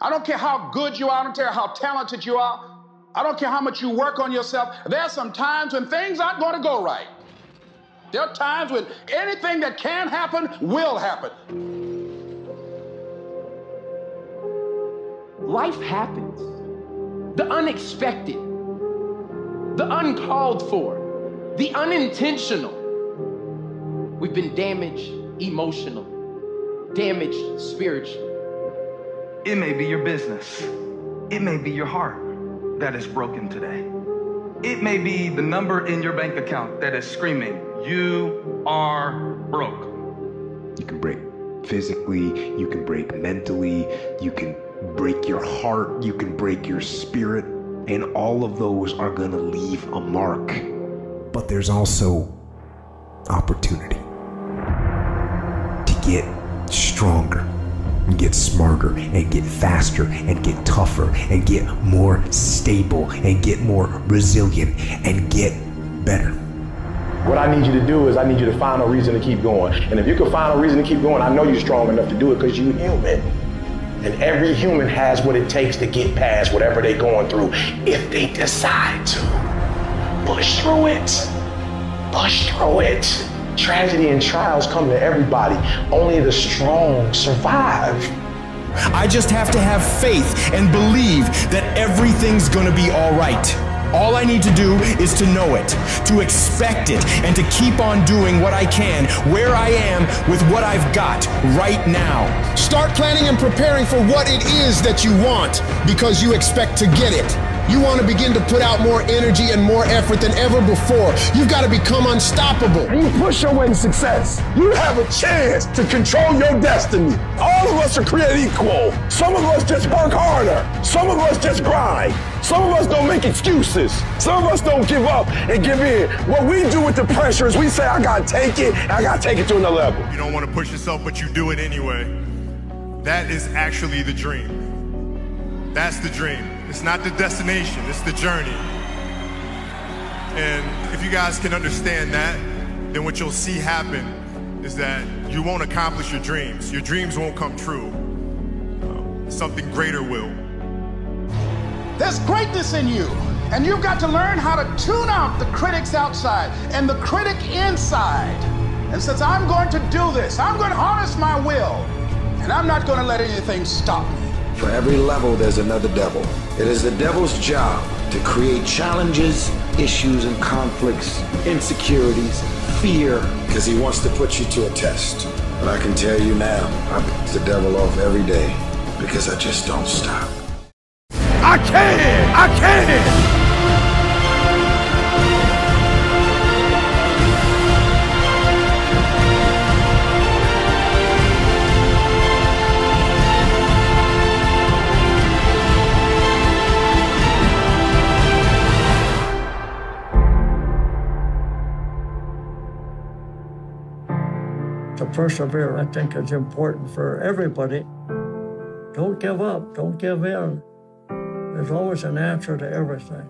I don't care how good you are, I don't care how talented you are. I don't care how much you work on yourself. There are some times when things aren't going to go right. There are times when anything that can happen will happen. Life happens. The unexpected, the uncalled for, the unintentional. We've been damaged emotionally, damaged spiritually. It may be your business. It may be your heart that is broken today. It may be the number in your bank account that is screaming, You are broke. You can break physically, you can break mentally, you can break your heart, you can break your spirit, and all of those are going to leave a mark. But there's also opportunity to get stronger and get smarter and get faster and get tougher and get more stable and get more resilient and get better. What I need you to do is I need you to find a reason to keep going. And if you can find a reason to keep going, I know you're strong enough to do it because you're human. And every human has what it takes to get past whatever they're going through if they decide to. Push through it. Push through it. Tragedy and trials come to everybody. Only the strong survive. I just have to have faith and believe that everything's gonna be all right. All I need to do is to know it, to expect it, and to keep on doing what I can, where I am, with what I've got right now. Start planning and preparing for what it is that you want because you expect to get it. You want to begin to put out more energy and more effort than ever before. You've got to become unstoppable. You push your way to success. You have a chance to control your destiny. All of us are created equal. Some of us just work harder. Some of us just grind. Some of us don't make excuses. Some of us don't give up and give in. What we do with the pressure is we say, I gotta take it, I gotta take it to another level. You don't want to push yourself, but you do it anyway. That is actually the dream. That's the dream. It's not the destination, it's the journey. And if you guys can understand that, then what you'll see happen is that you won't accomplish your dreams. Your dreams won't come true. Uh, something greater will. There's greatness in you. And you've got to learn how to tune out the critics outside and the critic inside. And says, I'm going to do this. I'm going to harness my will. And I'm not going to let anything stop me. For every level, there's another devil. It is the devil's job to create challenges, issues, and conflicts, insecurities, fear, because he wants to put you to a test. But I can tell you now, I beat the devil off every day because I just don't stop. I can! I can! Persevere, I think is important for everybody. Don't give up, don't give in. There's always an answer to everything.